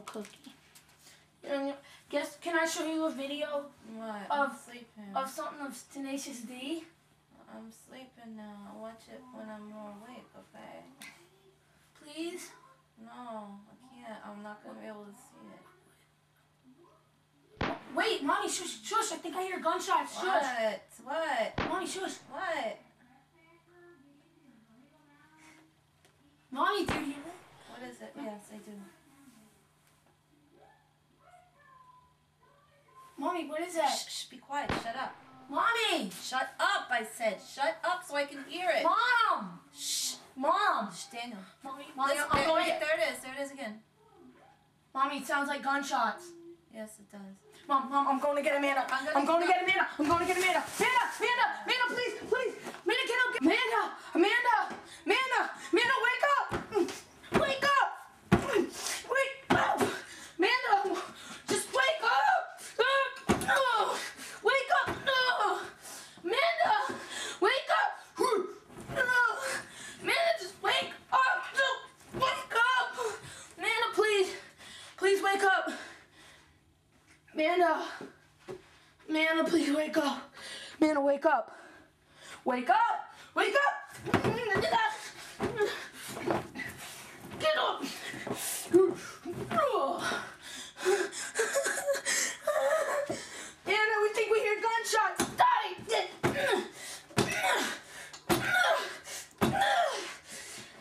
cookie. And guess, can I show you a video What? Of- of something of Tenacious D? I'm sleeping now. I'll watch it when I'm more awake, okay? Please? No, I can't. I'm not gonna be able to see it. Wait, mommy, shush, shush. I think I hear gunshots. Shush. What? What? Mommy, shush. What? Mommy, do you hear it? What is it? Yes, I do. Mommy, what is that? Shh, shh, be quiet. Shut up. Mommy! Shut up, I said. Shut up so I can hear it. Mom! Shh. Mom! Shh, Daniel. Mommy, mommy, Listen, I'm going wait, there it is. There it is again. Mommy, it sounds like gunshots. Yes, it does. Mom, mom, I'm going to get Amanda. I'm I'm, going to get Amanda. I'm going to get Amanda. Amanda, Amanda, Amanda, please, please. Amanda, get up. Amanda, Amanda, Amanda, Amanda, wake up. Wake up. Wake up. Amanda, just wake up. Uh, no. Wake up. No. Amanda, wake up. No. Amanda, just wake up. No. Wake up. Amanda, please. Please wake up. Amanda. Amanda, please wake up. Amanda, wake up. Wake up. Wake up. Get up. Get up. Anna, we think we hear gunshots. Die.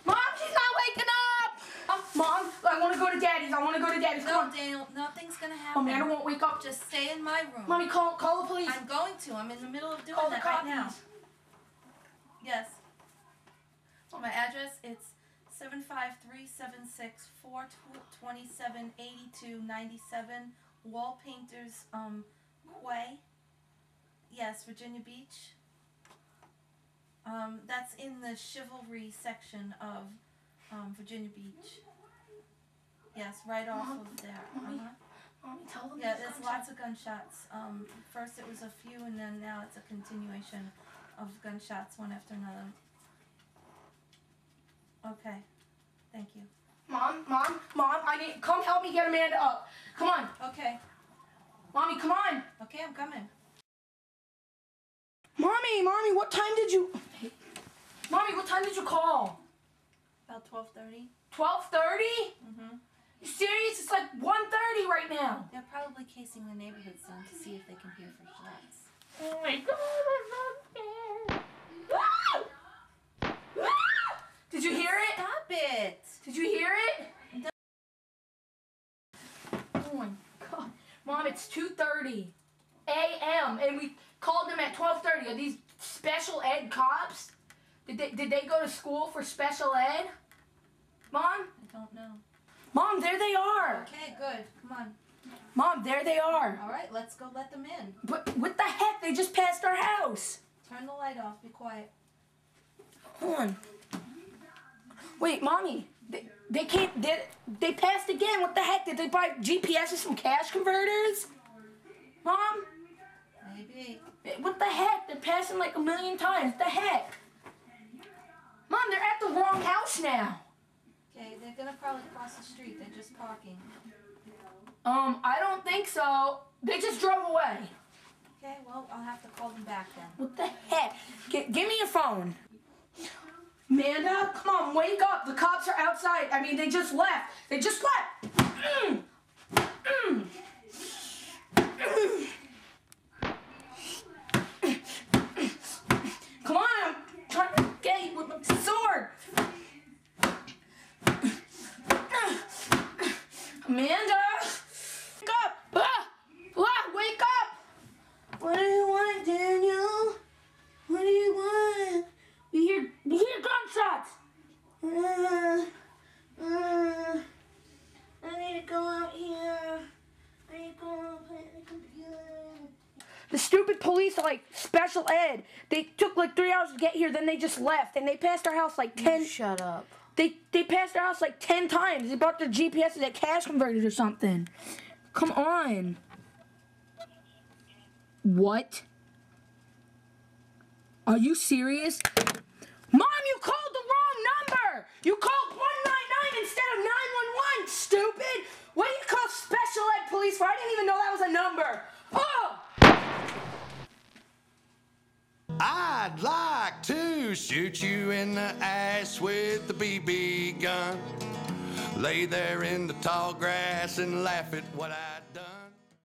Mom, she's not waking up. Um, Mom, I want to go to Daddy's. I want to go to Daddy's. Come No, on. Daniel, nothing's gonna happen. Amanda won't wake up. Just stay in my room. Mommy, call call the police. I'm going to. I'm in the middle of doing Call the that right now. Yes. My address it's seven five three seven six four twenty seven eighty two ninety seven Wall Painters um Quay. Yes, Virginia Beach. Um, that's in the chivalry section of um, Virginia Beach. Yes, right off of there. Uh-huh. Mommy, tell them. Yeah, there's there's lots of gunshots. Um, first it was a few, and then now it's a continuation of gunshots, one after another. Okay, thank you. Mom, mom, mom, I need come help me get Amanda up. Come on, Okay, mommy, come on. okay, I'm coming. Mommy, mommy, what time did you? Mommy, what time did you call? About twelve thirty. Twelve thirty? You serious? It's like 1.30 right now. They're probably casing the neighborhood some to see if they can hear for shots. Oh my god, I'm not scared. Ah! Ah! Did you hear it? Stop it! Did you hear it? Oh my god. Mom, it's 2.30 a.m. and we called them at 12.30. Are these special ed cops? Did they, did they go to school for special ed? Mom? I don't know. Mom, there they are. Okay, good. Come on. Mom, there they are. All right, let's go let them in. But what the heck? They just passed our house. Turn the light off. Be quiet. Hold on. Wait, mommy. They, they came. They, they passed again. What the heck? Did they buy GPSs from cash converters? Mom, Maybe. Eh, what the heck? They're passing like a million times. What the heck? Mom, they're at the wrong house now. Okay, they're gonna probably cross the street. They're just parking. Um, I don't think so. They just drove away. Okay, well, I'll have to call them back then. What the heck? G- give me your phone. Amanda, come on, wake up. The cops are outside. I mean, they just left. They just left. Mm. Mm. Come on, I'm trying to get you with my sword. Amanda, wake up. Ah, ah, wake up. What do you want, Daniel? What do you want? We hear, we hear gunshots. Uh, uh, I need to go out here. I need to go out play the computer. The stupid police are like special ed. They took like three hours to get here, then they just left, and they passed our house like ten. Shut up. They they passed our house like ten times. They bought their GPSs at cash converters or something. Come on. What? Are you serious? Mom, you called the wrong number! You called 199 instead of 911, stupid! What do you call special ed Police for I didn't even know that was a number. Shoot you in the ass with the BB gun. Lay there in the tall grass and laugh at what I'd done.